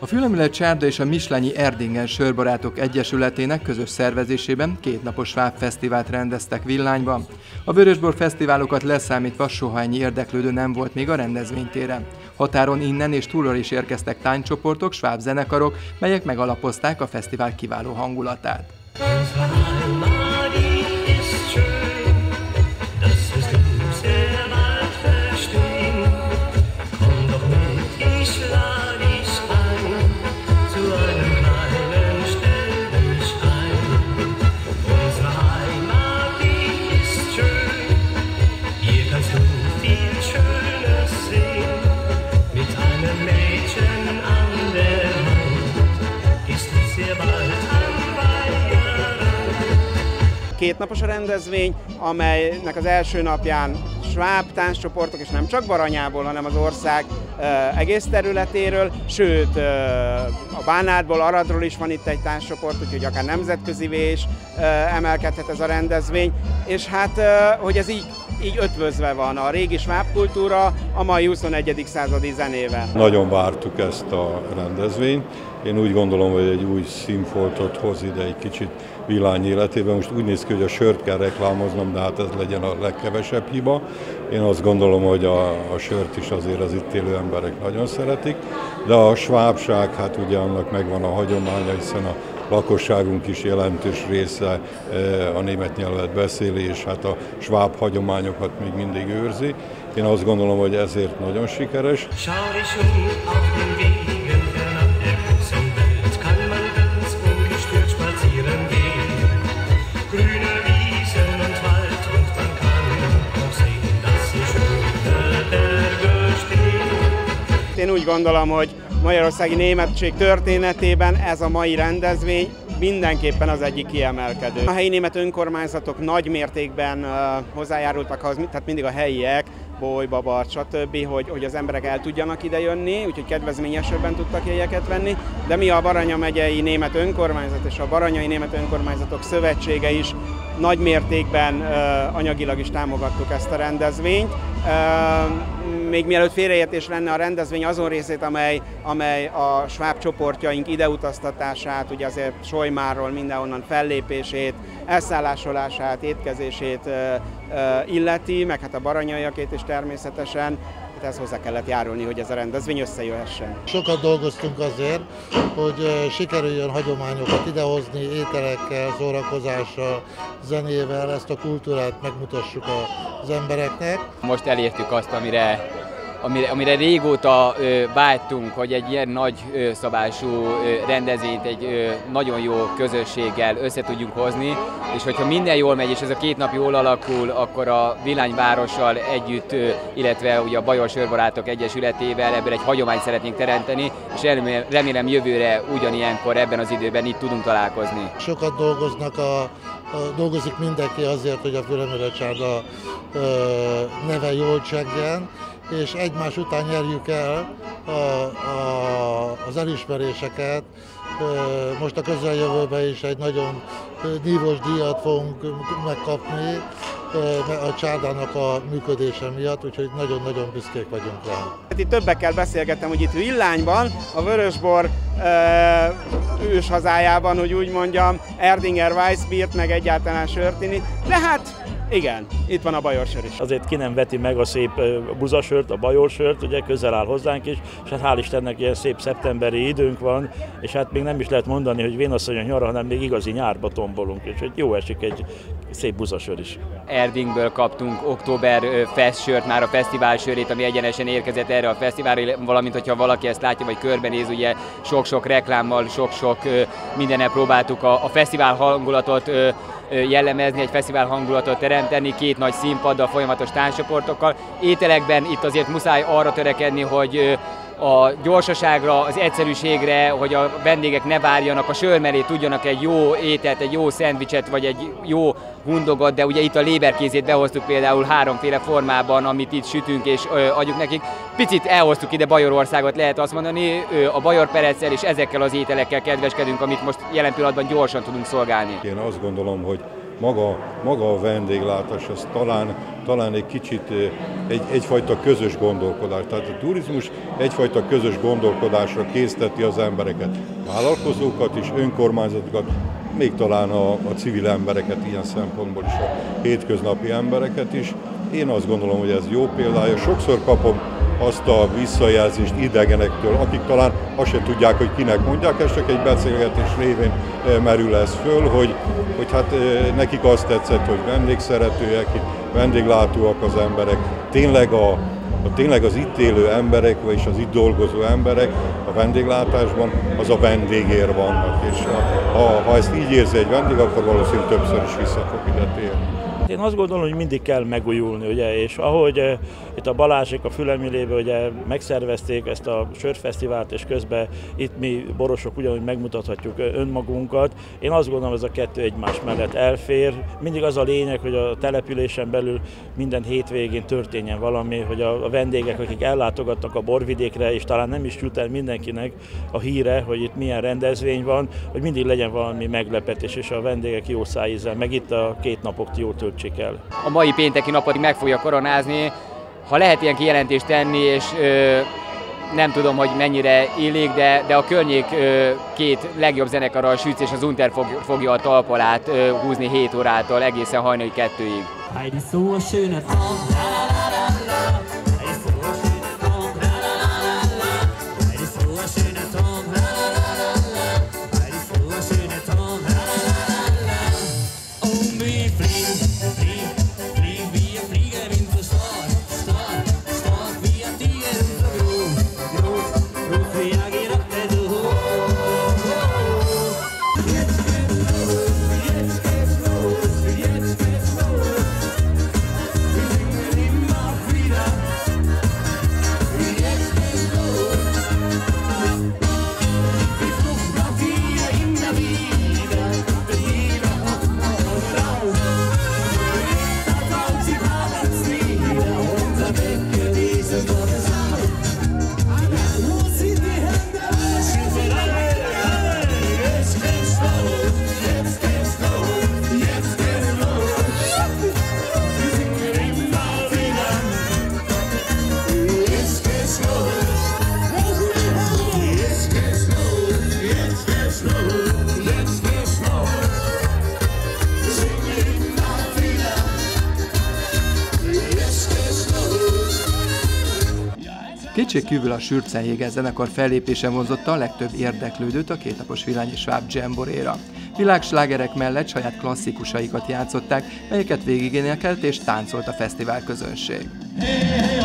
A Fülemület Csárda és a Mislanyi Erdingen Sörbarátok Egyesületének közös szervezésében kétnapos Sváb Fesztivált rendeztek Villányban. A Vörösbor Fesztiválokat leszámítva soha ennyi érdeklődő nem volt még a rendezvénytéren. Határon innen és túlról is érkeztek tánycsoportok, sváb zenekarok, melyek megalapozták a fesztivál kiváló hangulatát. Kétnapos a rendezvény, amelynek az első napján sváb tánccsoportok, és nem csak Baranyából, hanem az ország egész területéről, sőt a Bánátból, Aradról is van itt egy tánccsoport, úgyhogy akár nemzetközi is emelkedhet ez a rendezvény, és hát, hogy ez így így ötvözve van a régi svábkultúra a mai 21. századi zenével. Nagyon vártuk ezt a rendezvényt. Én úgy gondolom, hogy egy új színfoltot hoz ide egy kicsit vilány életében. Most úgy néz ki, hogy a sört kell reklámoznom, de hát ez legyen a legkevesebb hiba. Én azt gondolom, hogy a, a sört is azért az itt élő emberek nagyon szeretik, de a svábság, hát ugye annak megvan a hagyománya, hiszen a lakosságunk is jelentős része eh, a német nyelvet beszéli, és hát a sváb hagyományokat még mindig őrzi. Én azt gondolom, hogy ezért nagyon sikeres. Én úgy gondolom, hogy Magyarországi Németség történetében ez a mai rendezvény mindenképpen az egyik kiemelkedő. A helyi német önkormányzatok nagy mértékben hozzájárultak tehát mindig a helyiek, Boly, Babar, stb., hogy, hogy az emberek el tudjanak ide jönni, úgyhogy kedvezményesebben tudtak jegyeket venni, de mi a Baranya megyei német önkormányzat és a Baranyai Német Önkormányzatok Szövetsége is nagy mértékben anyagilag is támogattuk ezt a rendezvényt. Még mielőtt félreértés lenne a rendezvény azon részét, amely, amely a sváb csoportjaink ideutaztatását, ugye azért Solymáról mindenhonnan fellépését, elszállásolását, étkezését ö, ö, illeti, meg hát a baranyaiakét is természetesen, hát ez hozzá kellett járulni, hogy ez a rendezvény összejöhessen. Sokat dolgoztunk azért, hogy sikerüljön hagyományokat idehozni, ételekkel, szórakozással, zenével, ezt a kultúrát megmutassuk az embereknek. Most elértük azt, amire amire, amire régóta ö, vágytunk, hogy egy ilyen nagy ö, szabású ö, rendezvényt egy ö, nagyon jó közösséggel össze tudjunk hozni, és hogyha minden jól megy, és ez a két nap jól alakul, akkor a Villányvárossal együtt, ö, illetve ugye a Bajor Sörbarátok Egyesületével ebből egy hagyományt szeretnénk teremteni, és remélem, remélem jövőre ugyanilyenkor ebben az időben itt tudunk találkozni. Sokat dolgoznak a, dolgozik mindenki azért, hogy a Fülemüle Csárda neve jól csengjen, és egymás után nyerjük el a, a, az elismeréseket. Most a közeljövőben is egy nagyon nívós díjat fogunk megkapni a csárdának a működése miatt, úgyhogy nagyon-nagyon büszkék vagyunk rá. Hát itt többekkel beszélgettem, hogy itt Villányban, a Vörösbor ős hazájában, hogy úgy mondjam, Erdinger Weissbiert, meg egyáltalán Sörtini, de hát igen, itt van a bajorsör is. Azért ki nem veti meg a szép buzasört, a bajorsört, ugye közel áll hozzánk is, és hát hál' Istennek ilyen szép szeptemberi időnk van, és hát még nem is lehet mondani, hogy vénasszony nyara, hanem még igazi nyárba tombolunk, és hogy jó esik egy szép buzasör is. Erdingből kaptunk október festsört, már a fesztivál sörét, ami egyenesen érkezett erre a fesztiválra, valamint hogyha valaki ezt látja, vagy körbenéz, ugye sok-sok reklámmal, sok-sok mindennel próbáltuk a, a fesztivál hangulatot jellemezni, egy fesztivál hangulatot teremteni, két nagy színpaddal, folyamatos tánccsoportokkal. Ételekben itt azért muszáj arra törekedni, hogy a gyorsaságra, az egyszerűségre, hogy a vendégek ne várjanak, a sör mellé tudjanak egy jó ételt, egy jó szendvicset, vagy egy jó hundogot, de ugye itt a léberkézét behoztuk például háromféle formában, amit itt sütünk és ö, adjuk nekik. Picit elhoztuk ide Bajorországot, lehet azt mondani, ö, a Bajor Pereccel és ezekkel az ételekkel kedveskedünk, amit most jelen pillanatban gyorsan tudunk szolgálni. Én azt gondolom, hogy maga, maga a vendéglátás, az talán, talán egy kicsit egy, egyfajta közös gondolkodás. Tehát a turizmus egyfajta közös gondolkodásra készteti az embereket, vállalkozókat is, önkormányzatokat, még talán a, a civil embereket ilyen szempontból is, a hétköznapi embereket is. Én azt gondolom, hogy ez jó példája. Sokszor kapom azt a visszajelzést idegenektől, akik talán azt se tudják, hogy kinek mondják, ez csak egy beszélgetés révén eh, merül ez föl, hogy, hogy hát eh, nekik azt tetszett, hogy vendégszeretőek, vendéglátóak az emberek, tényleg a, a tényleg az itt élő emberek, és az itt dolgozó emberek a vendéglátásban, az a vendégér vannak, és ha, ha ezt így érzi egy vendég, akkor valószínűleg többször is vissza fog ide térni. Én azt gondolom, hogy mindig kell megújulni, ugye, és ahogy uh, itt a Balázsik a Fülemilébe ugye megszervezték ezt a sörfesztivált, és közben itt mi borosok ugyanúgy megmutathatjuk önmagunkat, én azt gondolom, ez a kettő egymás mellett elfér. Mindig az a lényeg, hogy a településen belül minden hétvégén történjen valami, hogy a, vendégek, akik ellátogatnak a borvidékre, és talán nem is jut el mindenkinek a híre, hogy itt milyen rendezvény van, hogy mindig legyen valami meglepetés, és a vendégek jó szájízzel, meg itt a két napok jó tölt töltsék el. A mai pénteki napot meg fogja koronázni. Ha lehet ilyen kijelentést tenni, és ö, nem tudom, hogy mennyire illik, de, de a környék ö, két legjobb zenekar, a Sütz és az Unter fog, fogja a talpalát ö, húzni 7 órától egészen hajnali kettőig. Heidi so schöne Kétség kívül a Sürcen zenekar fellépése vonzotta a legtöbb érdeklődőt a kétnapos Vilányi Schwab Jamboréra. Világslágerek mellett saját klasszikusaikat játszották, melyeket végigénekelt és táncolt a fesztivál közönség. Hey, hey,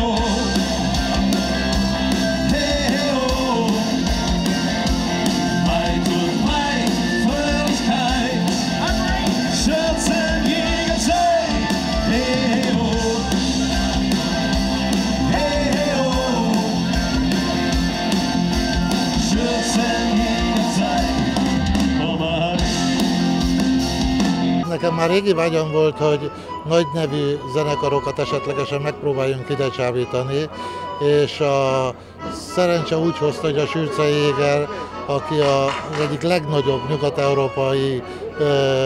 Nekem már régi vágyam volt, hogy nagy nevű zenekarokat esetlegesen megpróbáljunk ide csábítani, és a szerencse úgy hozta, hogy a Sürce Jéger, aki az egyik legnagyobb nyugat-európai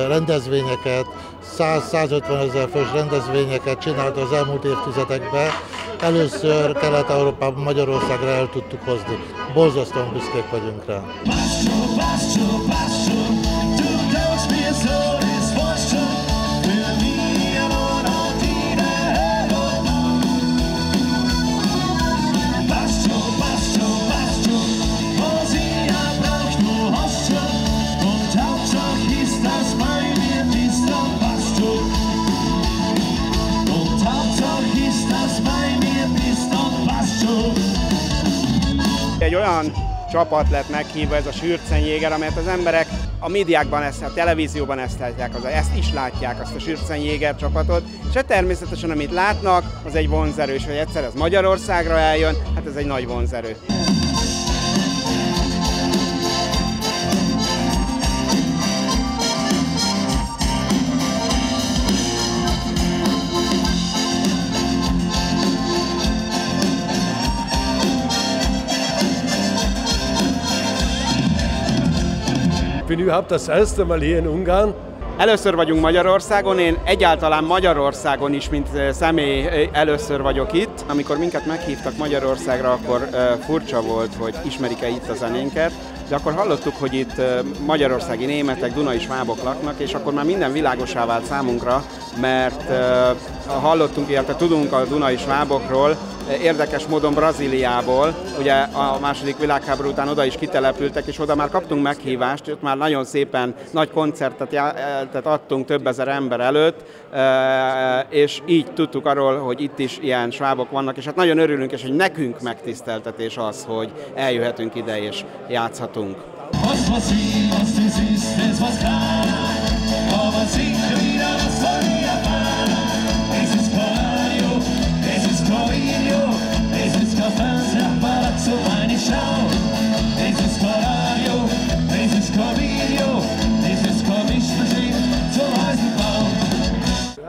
rendezvényeket, 100-150 ezer fős rendezvényeket csinált az elmúlt évtizedekben, először Kelet-Európában, Magyarországra el tudtuk hozni. Borzasztóan büszkék vagyunk rá. Olyan csapat lett meghívva, ez a Sürcenjéger, amelyet az emberek a médiákban ezt, a televízióban ezt látják, az, ezt is látják, azt a Sürcenjéger csapatot, és hát természetesen amit látnak, az egy vonzerő, és hogy egyszer ez Magyarországra eljön, hát ez egy nagy vonzerő. Überhaupt das erste Mal hier in Ungarn Először vagyunk Magyarországon, én egyáltalán Magyarországon is, mint személy először vagyok itt. Amikor minket meghívtak Magyarországra, akkor furcsa volt, hogy ismerik-e itt a zenénket, de akkor hallottuk, hogy itt magyarországi németek, dunai svábok laknak, és akkor már minden világosá vált számunkra, mert hallottunk, illetve tudunk a dunai svábokról, érdekes módon Brazíliából, ugye a második világháború után oda is kitelepültek, és oda már kaptunk meghívást, ott már nagyon szépen nagy koncertet adtunk több ezer ember előtt, és így tudtuk arról, hogy itt is ilyen svábok vannak, és hát nagyon örülünk, és hogy nekünk megtiszteltetés az, hogy eljöhetünk ide és játszhatunk. Was, was, was, was ist, es was kann,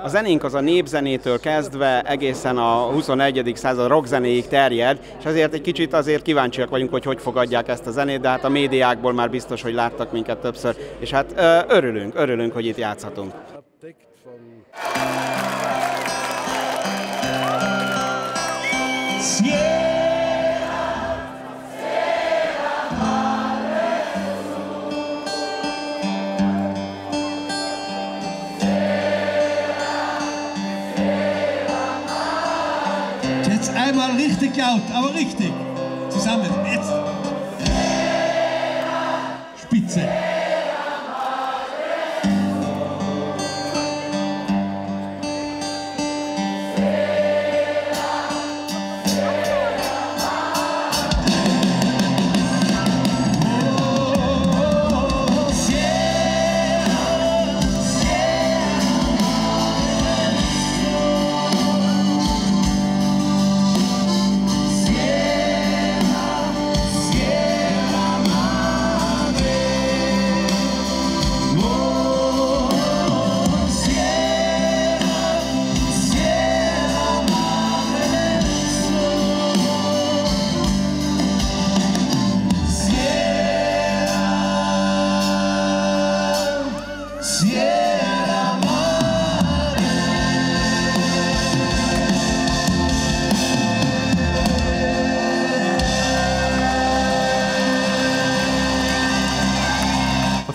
A zenénk az a népzenétől kezdve egészen a 21. század rockzenéig terjed, és azért egy kicsit azért kíváncsiak vagyunk, hogy hogy fogadják ezt a zenét, de hát a médiákból már biztos, hogy láttak minket többször, és hát örülünk, örülünk, hogy itt játszhatunk. Yeah! Einmal richtig laut, aber richtig. Zusammen. Jetzt. Spitze.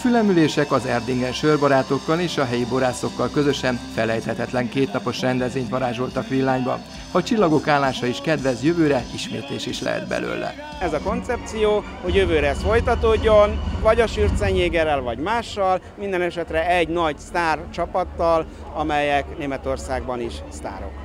Fülemülések az Erdingen sörbarátokkal és a helyi borászokkal közösen felejthetetlen kétnapos rendezvényt varázsoltak villányba. Ha csillagok állása is kedvez jövőre, ismétlés is lehet belőle. Ez a koncepció, hogy jövőre ez folytatódjon, vagy a Sürcenyégerrel, vagy mással, minden esetre egy nagy sztár csapattal, amelyek Németországban is sztárok.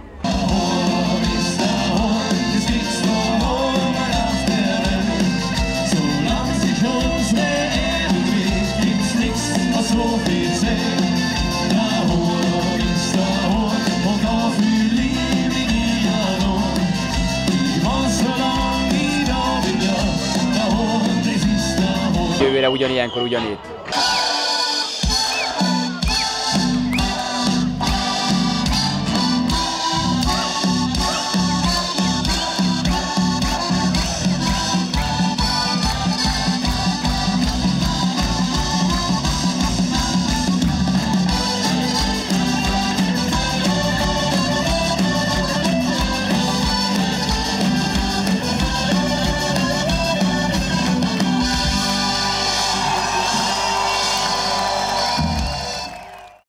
Ugyanilyenkor ugyanitt.